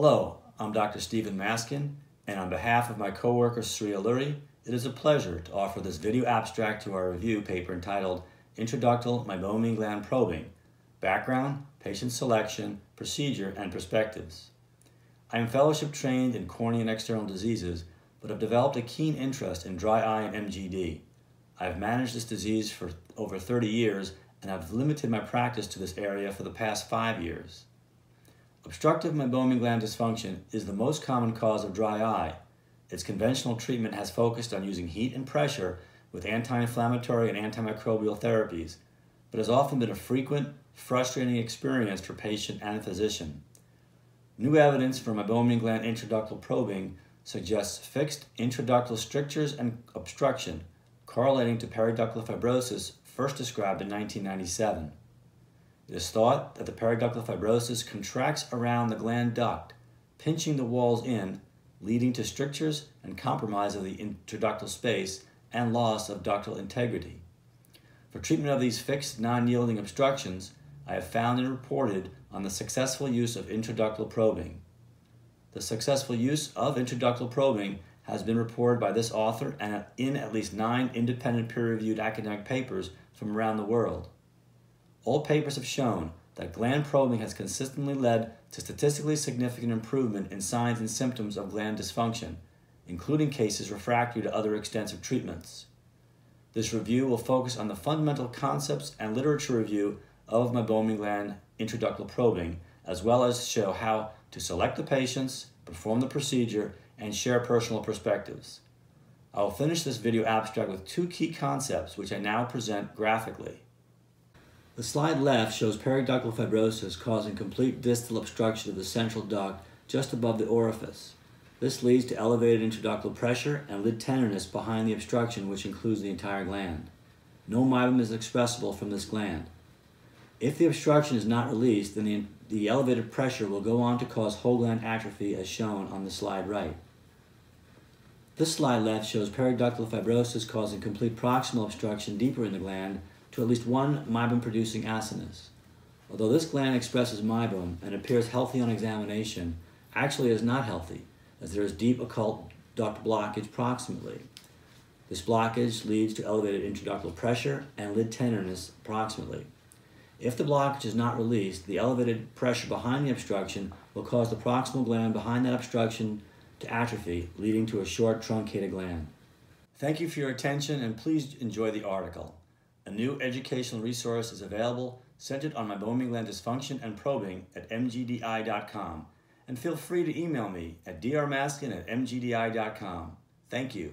Hello, I'm Dr. Steven Maskin, and on behalf of my coworker Sri Alluri, it is a pleasure to offer this video abstract to our review paper entitled Intraductal Meibomian Gland Probing, Background, Patient Selection, Procedure, and Perspectives. I am fellowship trained in cornea and external diseases, but have developed a keen interest in dry eye and MGD. I have managed this disease for over 30 years and have limited my practice to this area for the past five years. Obstructive meibomian gland dysfunction is the most common cause of dry eye. Its conventional treatment has focused on using heat and pressure with anti-inflammatory and antimicrobial therapies, but has often been a frequent, frustrating experience for patient and physician. New evidence from meibomian gland intraductal probing suggests fixed intraductal strictures and obstruction correlating to periductal fibrosis first described in 1997. It is thought that the periductal fibrosis contracts around the gland duct, pinching the walls in, leading to strictures and compromise of the intraductal space and loss of ductal integrity. For treatment of these fixed, non-yielding obstructions, I have found and reported on the successful use of intraductal probing. The successful use of intraductal probing has been reported by this author and in at least nine independent peer-reviewed academic papers from around the world. All papers have shown that gland probing has consistently led to statistically significant improvement in signs and symptoms of gland dysfunction, including cases refractory to other extensive treatments. This review will focus on the fundamental concepts and literature review of meibomian gland intraductal probing, as well as show how to select the patients, perform the procedure, and share personal perspectives. I will finish this video abstract with two key concepts which I now present graphically. The slide left shows periductal fibrosis causing complete distal obstruction of the central duct just above the orifice. This leads to elevated intraductal pressure and lid tenderness behind the obstruction which includes the entire gland. No meibum is expressible from this gland. If the obstruction is not released, then the, the elevated pressure will go on to cause whole gland atrophy as shown on the slide right. This slide left shows periductal fibrosis causing complete proximal obstruction deeper in the gland to at least one meibum-producing acinus. Although this gland expresses meibum and appears healthy on examination, actually is not healthy, as there is deep occult duct blockage proximally. This blockage leads to elevated intraductal pressure and lid tenderness proximately. If the blockage is not released, the elevated pressure behind the obstruction will cause the proximal gland behind that obstruction to atrophy, leading to a short truncated gland. Thank you for your attention and please enjoy the article. A new educational resource is available centered on meibomian dysfunction and probing at mgdi.com. And feel free to email me at drmaskin at mgdi.com. Thank you.